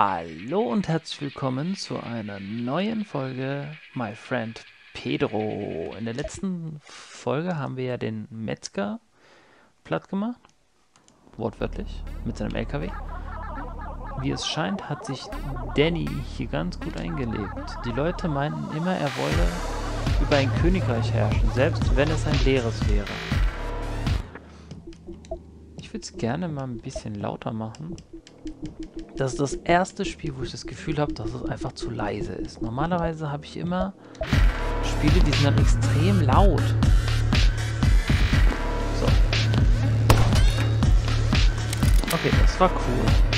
Hallo und herzlich willkommen zu einer neuen Folge My Friend Pedro. In der letzten Folge haben wir ja den Metzger platt gemacht, wortwörtlich, mit seinem LKW. Wie es scheint, hat sich Danny hier ganz gut eingelebt. Die Leute meinten immer, er wolle über ein Königreich herrschen, selbst wenn es ein leeres wäre. Würde es gerne mal ein bisschen lauter machen. Das ist das erste Spiel, wo ich das Gefühl habe, dass es einfach zu leise ist. Normalerweise habe ich immer Spiele, die sind dann extrem laut. So. Okay, das war cool.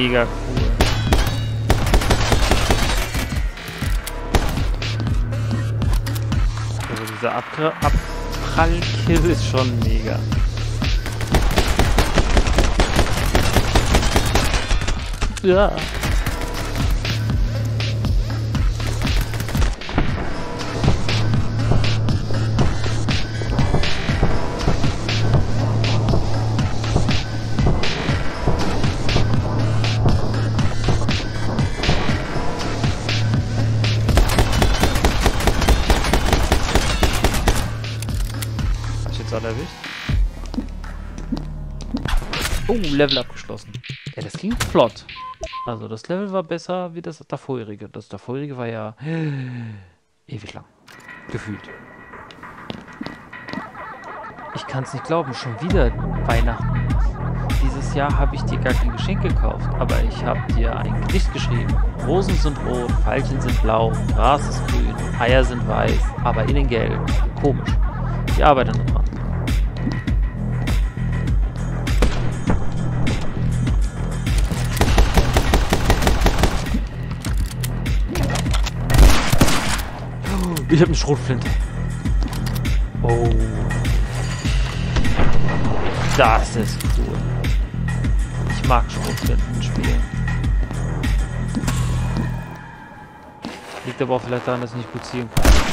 Mega cool. Also dieser Abgra Abprallkill ist schon mega. Ja. Level abgeschlossen. Ja, das ging flott. Also das Level war besser wie das davorige. Das davorige war ja ewig lang. Gefühlt. Ich kann es nicht glauben, schon wieder Weihnachten. Dieses Jahr habe ich dir gar kein Geschenk gekauft, aber ich habe dir ein Gedicht geschrieben. Rosen sind rot, Veilchen sind blau, Gras ist grün, Eier sind weiß, aber innen gelb. Komisch. Ich arbeite noch dran. Ich habe eine Schrotflinte. Oh. Das ist cool. Ich mag Schrotflinten spielen. Liegt aber auch vielleicht daran, dass ich nicht gut zielen kann.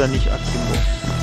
Da nicht Akimbo.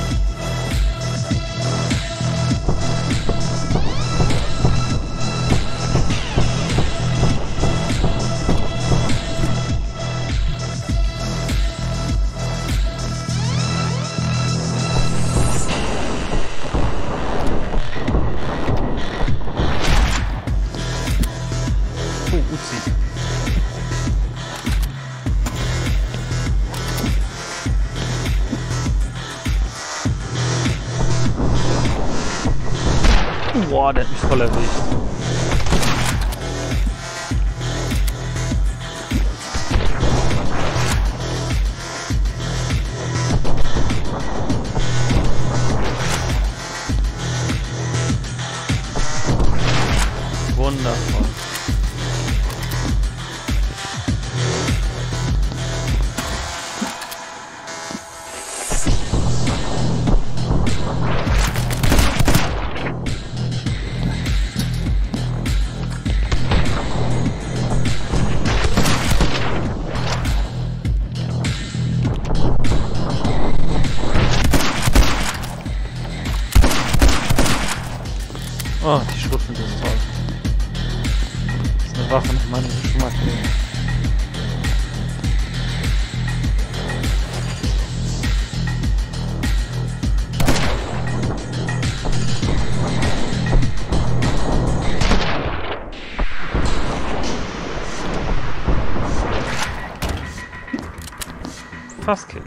Fast Kills.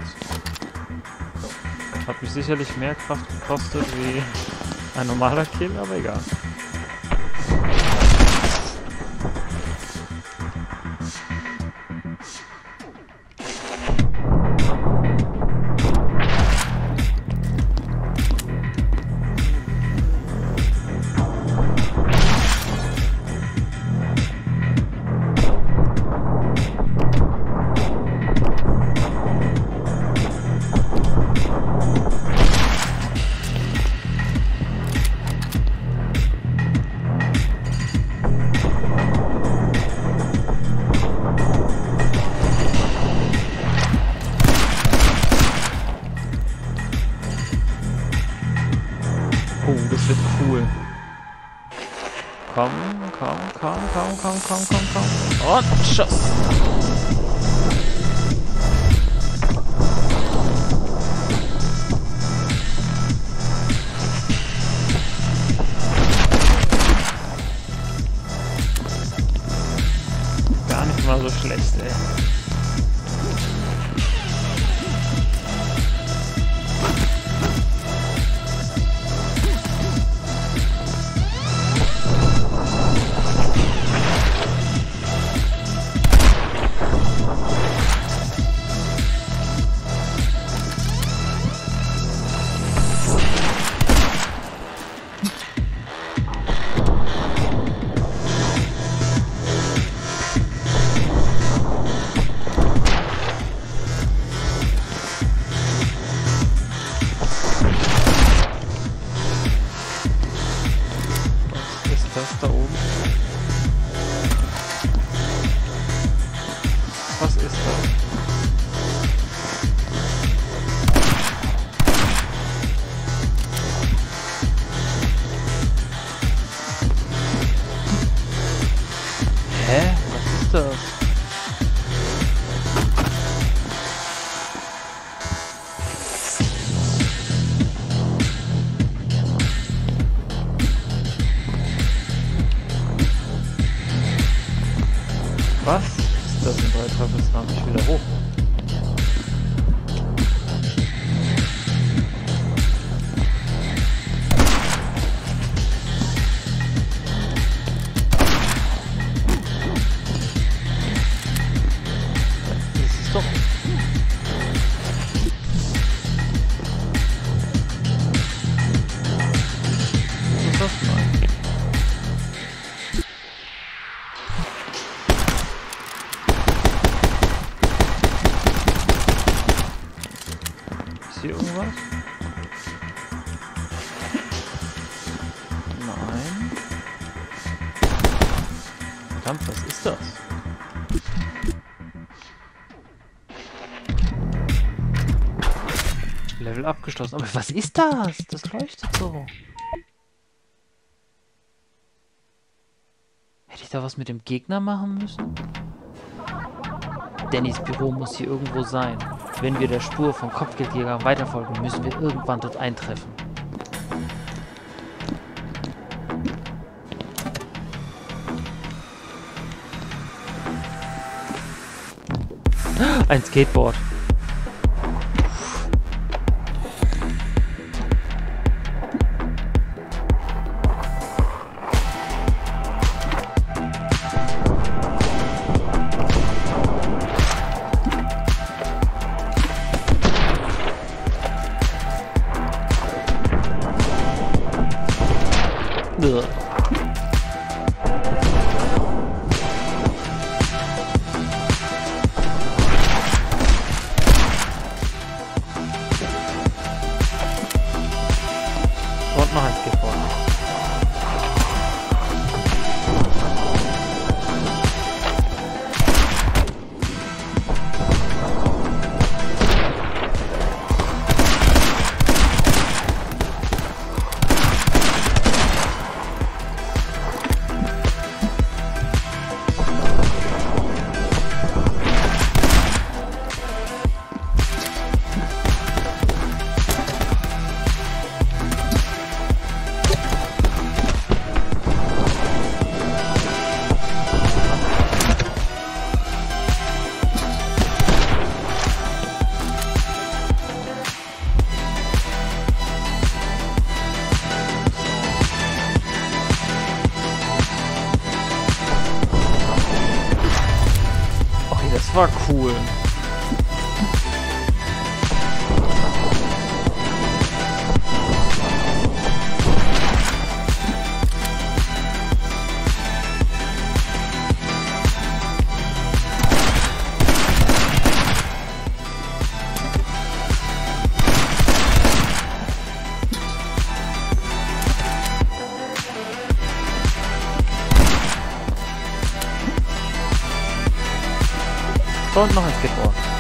Hat mich sicherlich mehr Kraft gekostet wie ein normaler Kill, aber egal. Komm. Und abgeschlossen. Aber was ist das? Das leuchtet so. Hätte ich da was mit dem Gegner machen müssen? Dannys Büro muss hier irgendwo sein. Wenn wir der Spur vom Kopfgeldjäger weiterfolgen, müssen wir irgendwann dort eintreffen. Ein Skateboard. Und noch ein Skateboard.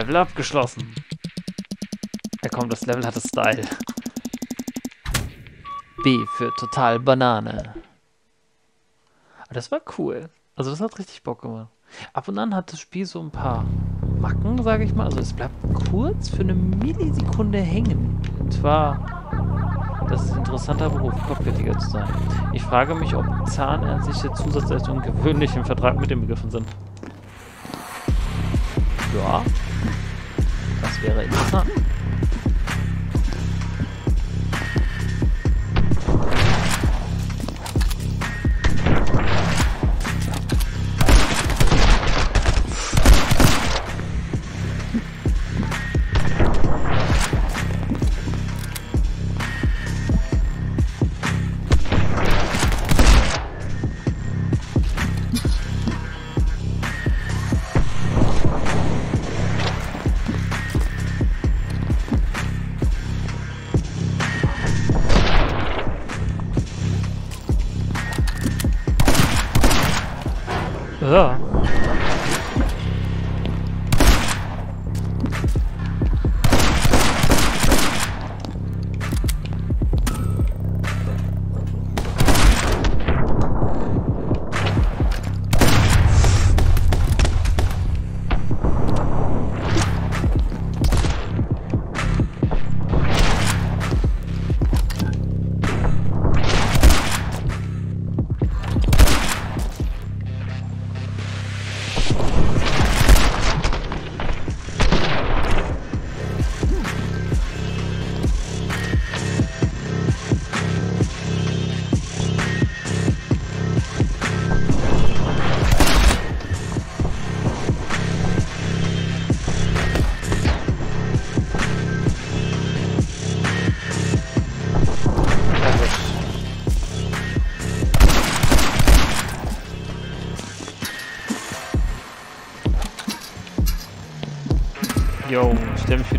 Level abgeschlossen. Ja komm, das Level hatte Style. B für Total Banane. Aber das war cool. Also das hat richtig Bock gemacht. Ab und an hat das Spiel so ein paar Macken, sage ich mal. Also es bleibt kurz für eine Millisekunde hängen. Und zwar, das ist ein interessanter Beruf, Cockpitiger zu sein. Ich frage mich, ob zahnärztliche Zusatzleistungen gewöhnlich im Vertrag mit dem Begriffen sind. Ja, das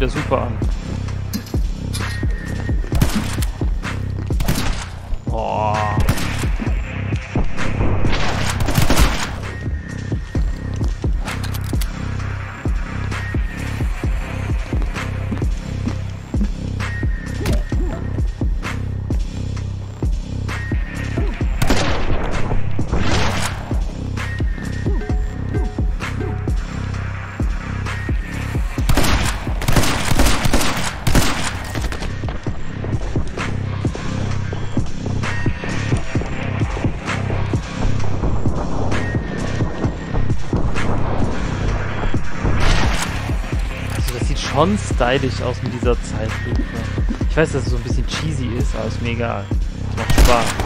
wieder super schon stylisch aus mit dieser Zeitlupe. Ich weiß, dass es so ein bisschen cheesy ist, aber ist mir egal. Macht Spaß.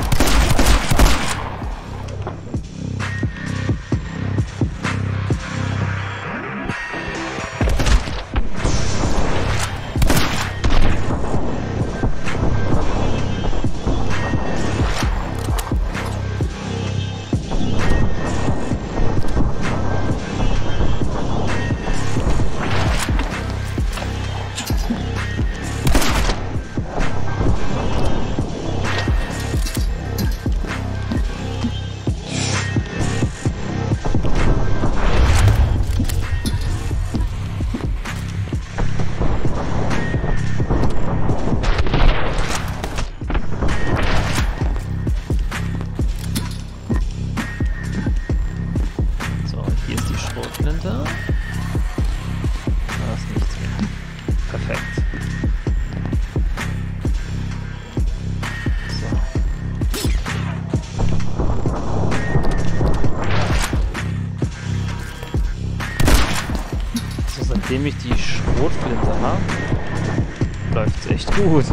Läuft es echt gut.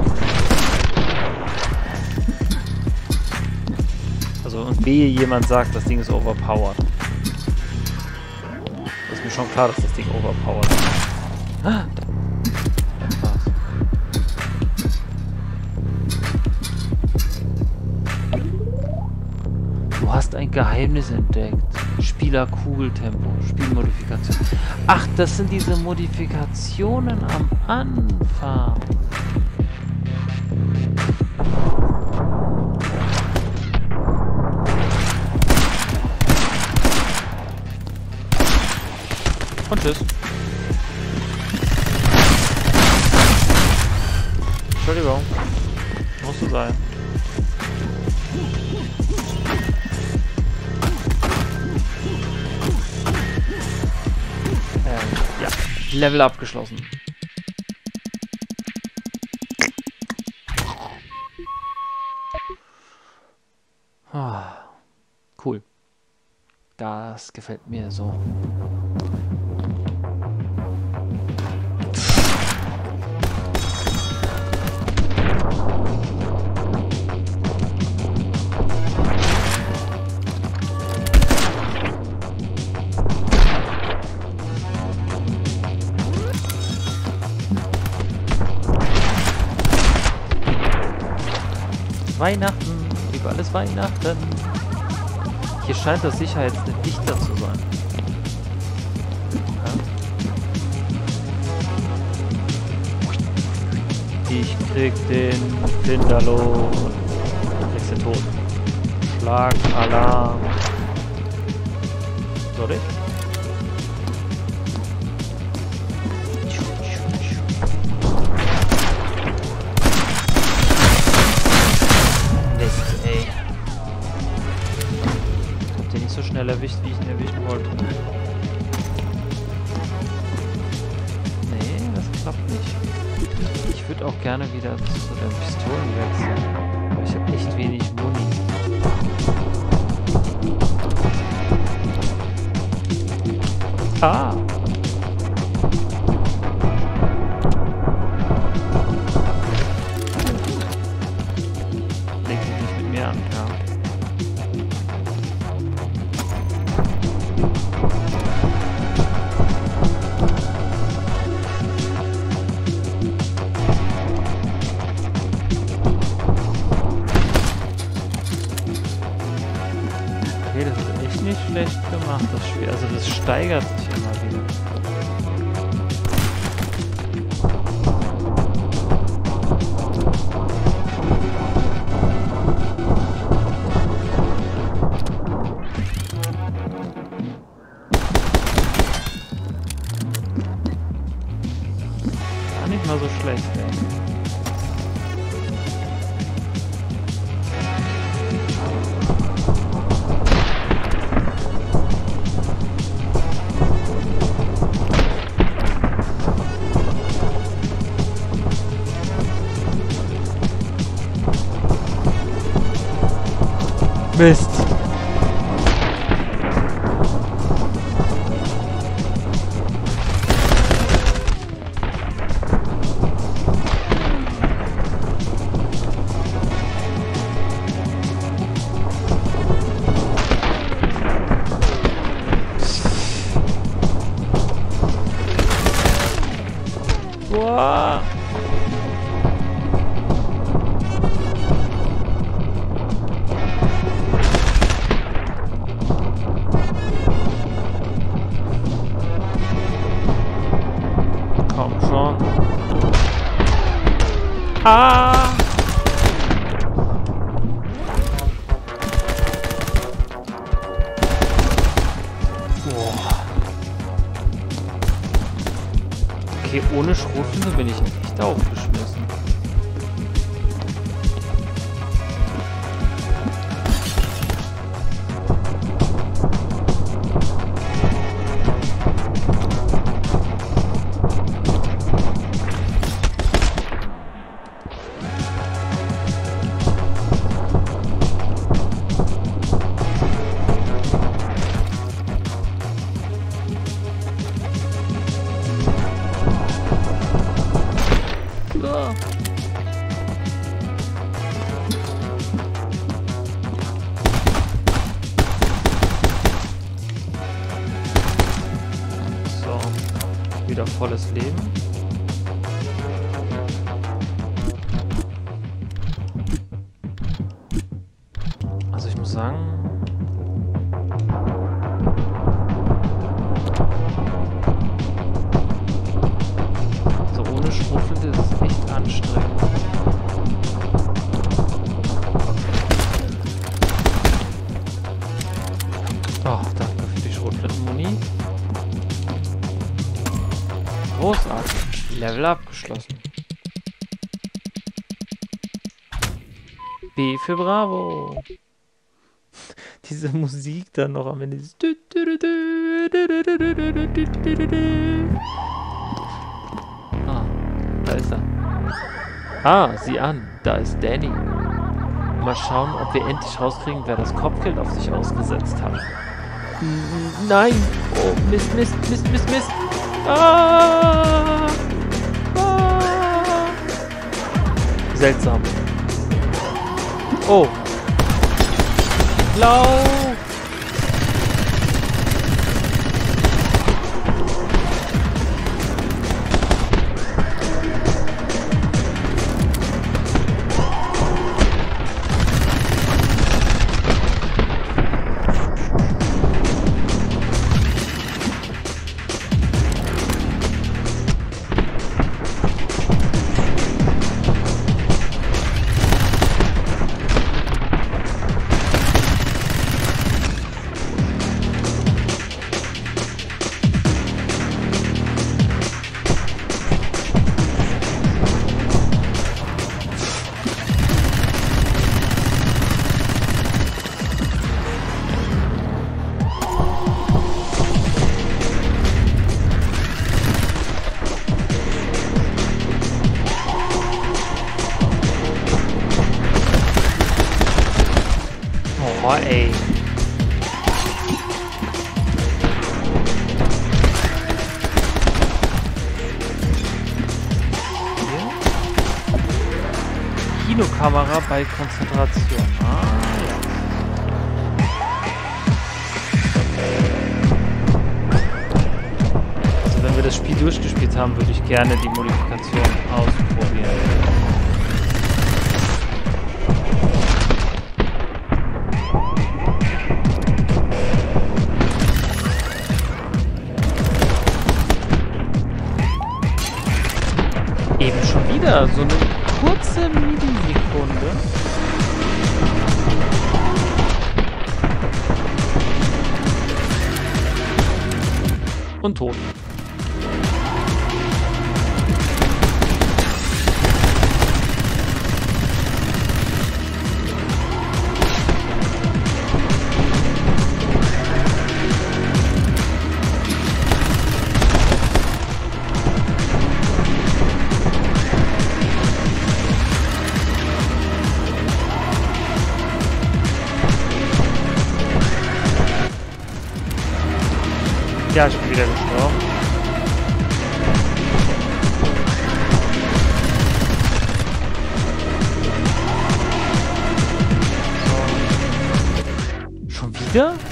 Also und wehe jemand sagt, das Ding ist overpowered. Das ist mir schon klar, dass das Ding overpowered ist. Du hast ein Geheimnis entdeckt. Spieler-Kugeltempo, Spielmodifikation. Ach, das sind diese Modifikationen am Anfang. Level abgeschlossen. Ah, cool. Das gefällt mir so. Weihnachten, über alles Weihnachten. Hier scheint das Sicherheitsnetz dichter zu sein. Ich krieg den Pindalo und nächste tot. Schlag, Alarm. Sorry. schnell erwischt, wie ich ihn erwischen wollte. Nee, das klappt nicht. Ich würde auch gerne wieder zu den Pistolen wechseln. Aber ich habe echt wenig Muni. Ah! Steigert sich immer wieder. 啦。靠双！啊！Level abgeschlossen. B für Bravo. Diese Musik dann noch am Ende. Ah, da ist er. Ah, sieh an, da ist Danny. Mal schauen, ob wir endlich rauskriegen, wer das Kopfgeld auf sich ausgesetzt hat. Nein! Oh, Mist, Mist, Mist, Mist, Mist! Ah! Ah! Seltsam. Oh! Lauf! Konzentration. Ah, ja. Also wenn wir das Spiel durchgespielt haben, würde ich gerne die Modifikation ausprobieren. Eben schon wieder so eine kurze Millisekunde. und Ton. ihtiyaç mi bilemiş o? Schon wieder?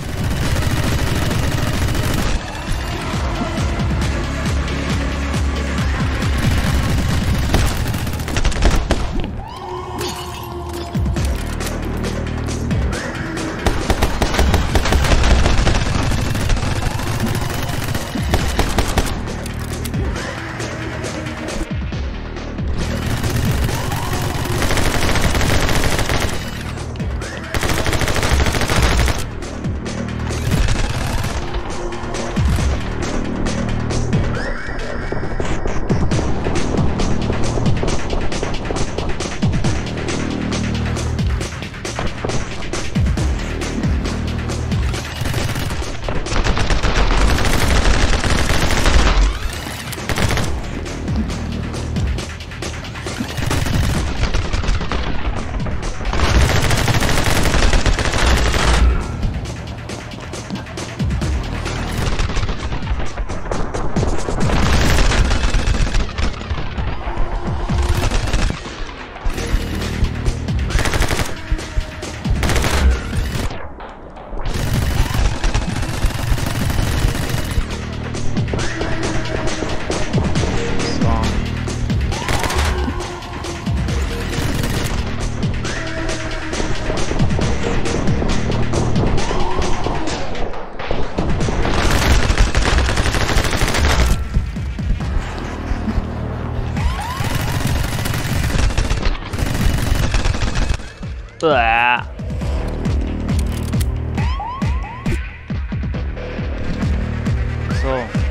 Uah. So,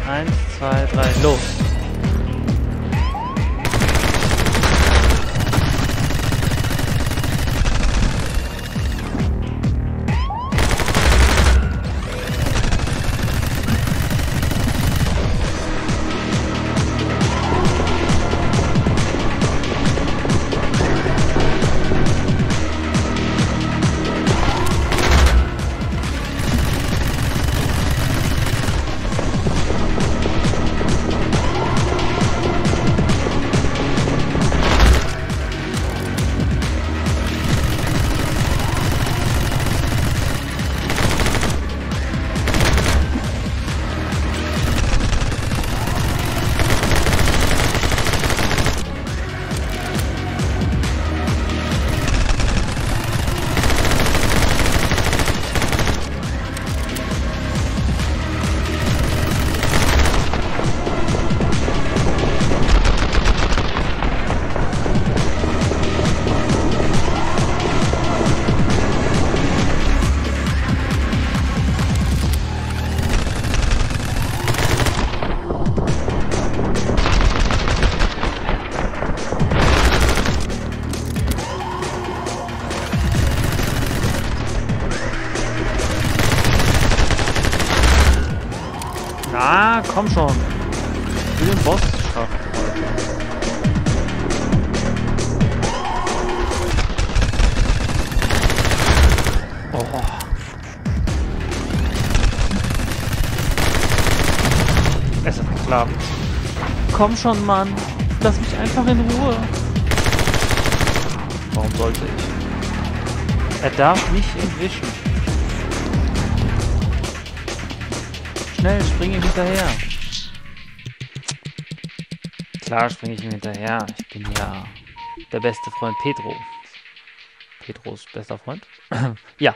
eins, zwei, drei, los. Komm schon. Ich will den Boss schaffen Oh. Es hat geklappt. Komm schon, Mann. Lass mich einfach in Ruhe. Warum sollte ich? Er darf nicht entwischen. Schnell, spring ihm hinterher. Klar springe ich ihm hinterher. Ich bin ja der beste Freund Pedro. Pedros bester Freund. ja.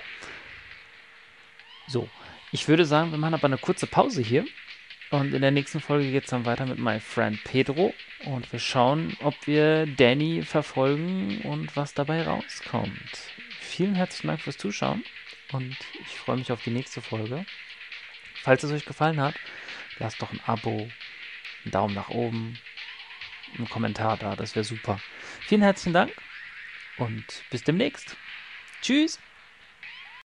So. Ich würde sagen, wir machen aber eine kurze Pause hier. Und in der nächsten Folge geht es dann weiter mit My Friend Pedro. Und wir schauen, ob wir Danny verfolgen und was dabei rauskommt. Vielen herzlichen Dank fürs Zuschauen. Und ich freue mich auf die nächste Folge. Falls es euch gefallen hat, lasst doch ein Abo, einen Daumen nach oben, einen Kommentar da, das wäre super. Vielen herzlichen Dank und bis demnächst. Tschüss.